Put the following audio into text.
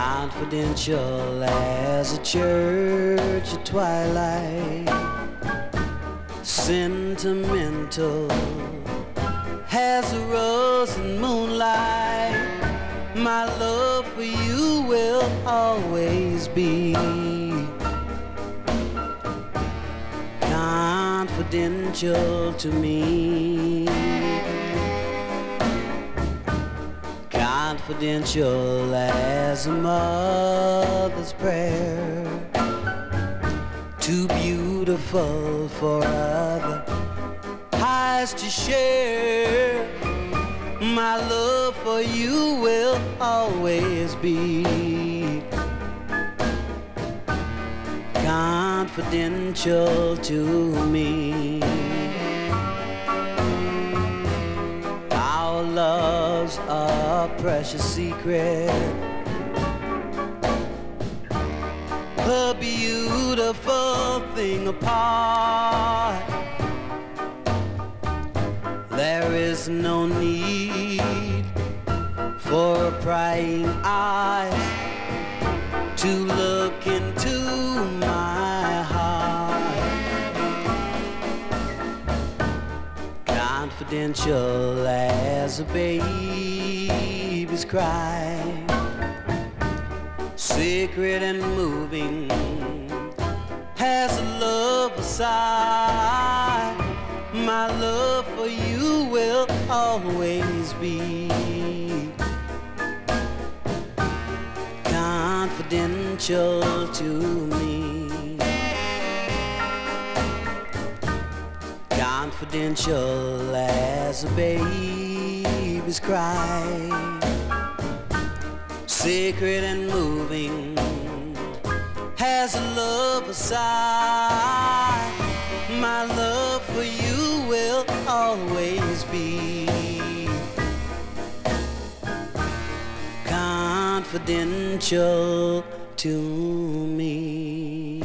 confidential as a church at twilight, sentimental as a rose in moonlight. My love for you will always be confidential to me. Confidential as a mother's prayer. Too beautiful for other eyes to share. My love for you will always be confidential to me. Our love's a precious secret. A beautiful thing apart. There is no need for prying eyes to look Confidential as a baby's cry, secret and moving has a love aside. My love for you will always be confidential to me. Confidential as a baby's cry. Secret and moving has a love aside. My love for you will always be confidential to me.